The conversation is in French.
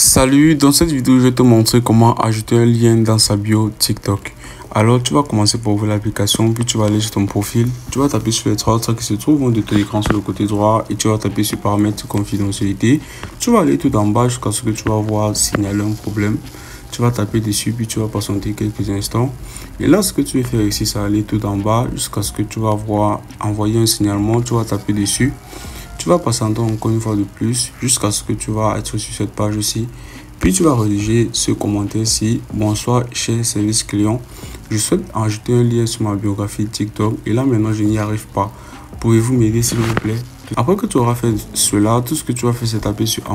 Salut, dans cette vidéo, je vais te montrer comment ajouter un lien dans sa bio TikTok. Alors, tu vas commencer par ouvrir l'application, puis tu vas aller sur ton profil. Tu vas taper sur les trois qui se trouvent de ton écran sur le côté droit et tu vas taper sur paramètres confidentialité. Tu vas aller tout en bas jusqu'à ce que tu vas voir signaler un problème. Tu vas taper dessus, puis tu vas patienter quelques instants. Et là, ce que tu vas faire ici, c'est aller tout en bas jusqu'à ce que tu vas voir envoyer un signalement. Tu vas taper dessus. Tu vas patienter encore une fois de plus jusqu'à ce que tu vas être sur cette page aussi. Puis tu vas rédiger ce commentaire-ci. Bonsoir, cher service client. Je souhaite ajouter un lien sur ma biographie TikTok et là maintenant je n'y arrive pas. Pouvez-vous m'aider s'il vous plaît? Après que tu auras fait cela, tout ce que tu vas faire c'est taper sur